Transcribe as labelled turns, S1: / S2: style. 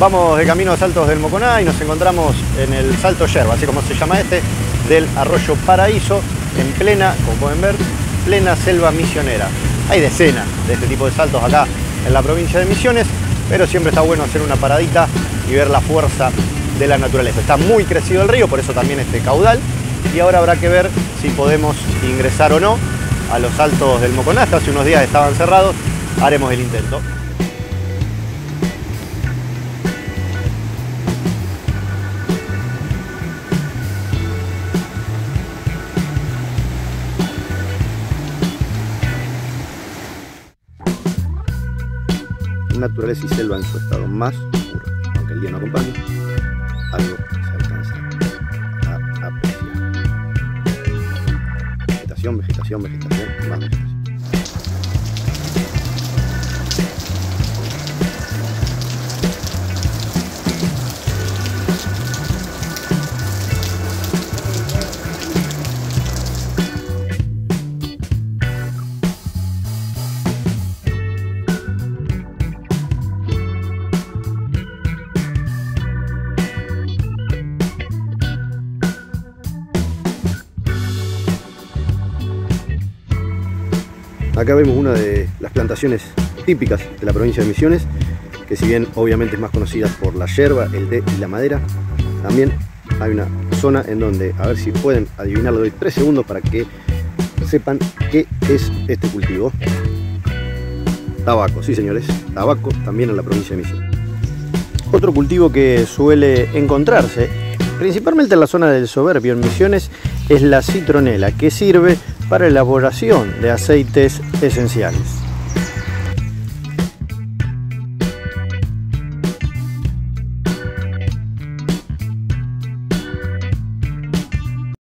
S1: Vamos de camino a Saltos del Moconá y nos encontramos en el Salto Yerba, así como se llama este, del Arroyo Paraíso, en plena, como pueden ver, plena selva misionera. Hay decenas de este tipo de saltos acá en la provincia de Misiones, pero siempre está bueno hacer una paradita y ver la fuerza de la naturaleza. Está muy crecido el río, por eso también este caudal, y ahora habrá que ver si podemos ingresar o no a los saltos del Moconá. Hasta hace unos días estaban cerrados, haremos el intento. Naturaleza y selva en su estado más puro. Aunque el día no acompañe, algo se alcanza a apreciar. Vegetación, vegetación, vegetación, más vegetación. Acá vemos una de las plantaciones típicas de la provincia de Misiones, que si bien obviamente es más conocida por la yerba, el té y la madera, también hay una zona en donde, a ver si pueden adivinar, le doy tres segundos para que sepan qué es este cultivo. Tabaco, sí señores, tabaco también en la provincia de Misiones. Otro cultivo que suele encontrarse, principalmente en la zona del Soberbio, en Misiones, es la citronela, que sirve para elaboración de aceites esenciales.